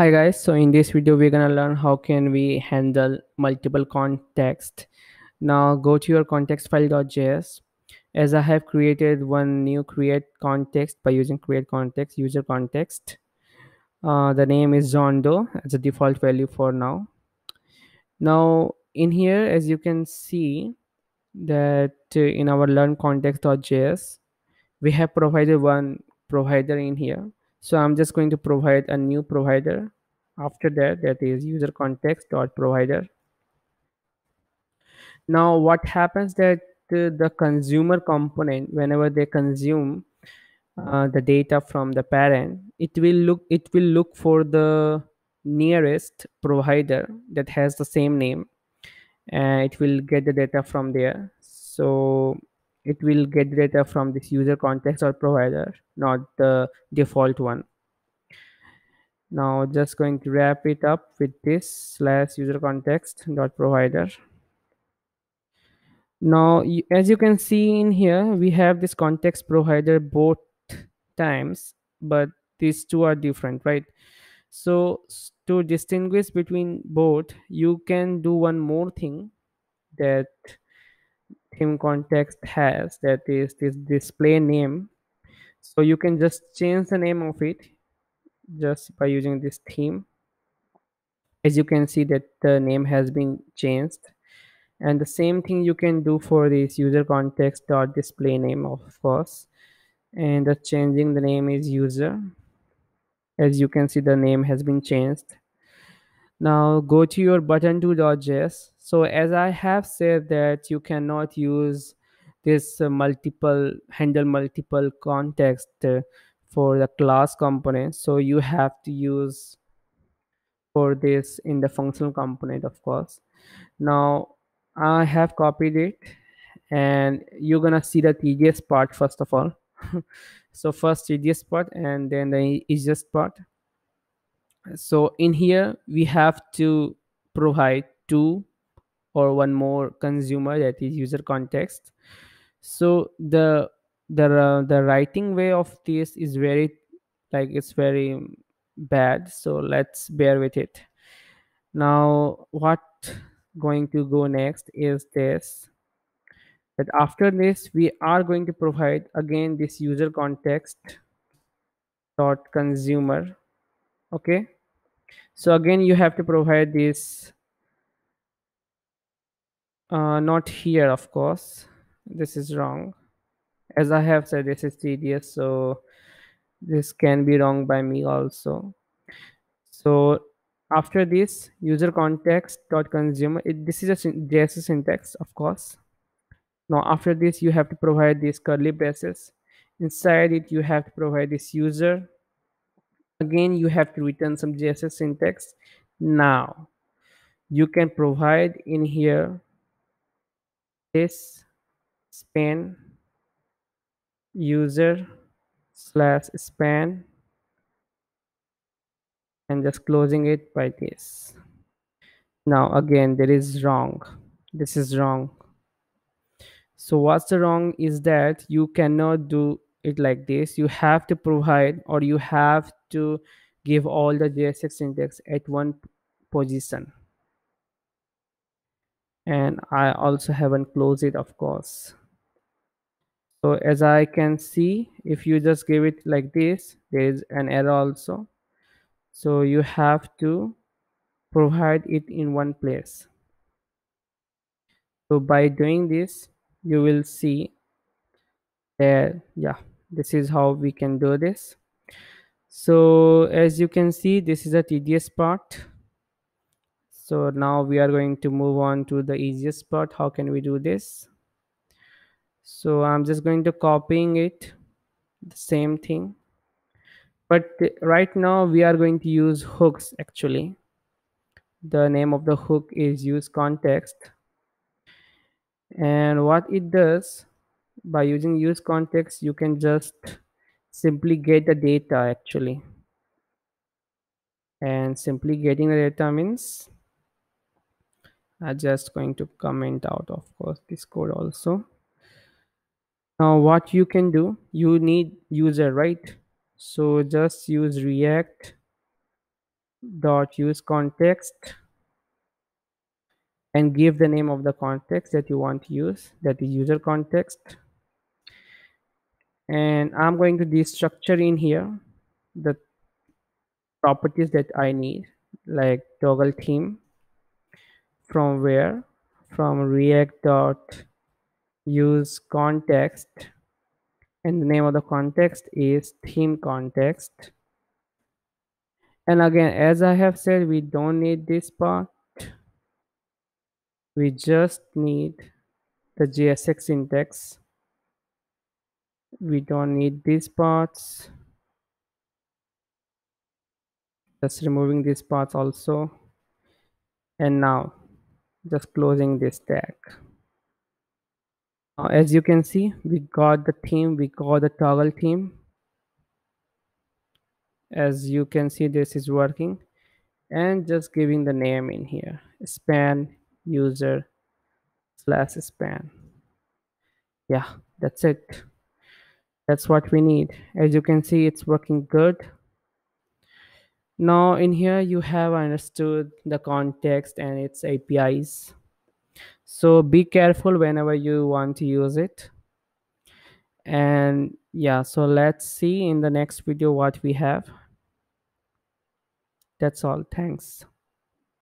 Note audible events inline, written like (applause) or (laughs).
Hi guys, so in this video we're gonna learn how can we handle multiple context. Now go to your context file.js. As I have created one new create context by using create context user context. Uh, the name is zondo as a default value for now. Now in here as you can see that uh, in our learn context.js we have provided one provider in here so i'm just going to provide a new provider. After that that is user context dot provider. Now what happens that uh, the consumer component whenever they consume uh, the data from the parent it will look it will look for the nearest provider that has the same name and it will get the data from there. So it will get data from this user context or provider not the default one. Now just going to wrap it up with this slash user context dot provider. Now as you can see in here we have this context provider both times but these two are different right? So to distinguish between both you can do one more thing that theme context has that is this display name. So you can just change the name of it just by using this theme. As you can see that the name has been changed. And the same thing you can do for this user context dot display name of course. And the changing the name is user. As you can see the name has been changed. Now go to your button2.js so as i have said that you cannot use this uh, multiple handle multiple context uh, for the class component. So you have to use for this in the functional component of course. Now i have copied it and you're gonna see the tedious part first of all. (laughs) So first tedious part and then the easiest part. So in here we have to provide two or one more consumer that is user context. So the the uh, the writing way of this is very like it's very bad. So let's bear with it. Now what going to go next is this that after this we are going to provide again this user context dot consumer. Okay? So again you have to provide this uh, not here of course. This is wrong. As i have said this is tedious so this can be wrong by me also. So after this user context dot consumer it, this is a JSX syntax of course. Now after this you have to provide these curly braces. Inside it you have to provide this user. Again you have to return some JSX syntax. Now you can provide in here this span user slash span and just closing it by this. Now again there is wrong. This is wrong. So what's the wrong is that you cannot do it like this. You have to provide or you have to give all the JSX syntax at one position and I also haven't closed it of course. So as I can see if you just give it like this there is an error also. So you have to provide it in one place. So by doing this you will see that yeah this is how we can do this. So as you can see this is a tedious part so now we are going to move on to the easiest part. How can we do this? So i'm just going to copying it the same thing. But right now we are going to use hooks actually. The name of the hook is use context. And what it does by using use context you can just simply get the data actually. And simply getting the data means I'm just going to comment out of course this code also. Now what you can do you need user right? So just use react dot use context and give the name of the context that you want to use that is user context. And I'm going to destructure in here the properties that I need like toggle theme from where? From react dot use context. And the name of the context is theme context. And again as I have said we don't need this part. We just need the JSX syntax we don't need these parts. Just removing these parts also. And now just closing this tag now uh, as you can see we got the theme we got the toggle theme. As you can see this is working. And just giving the name in here span user slash span. Yeah that's it. That's what we need. As you can see it's working good now in here you have understood the context and its apis so be careful whenever you want to use it. And yeah so let's see in the next video what we have. That's all. Thanks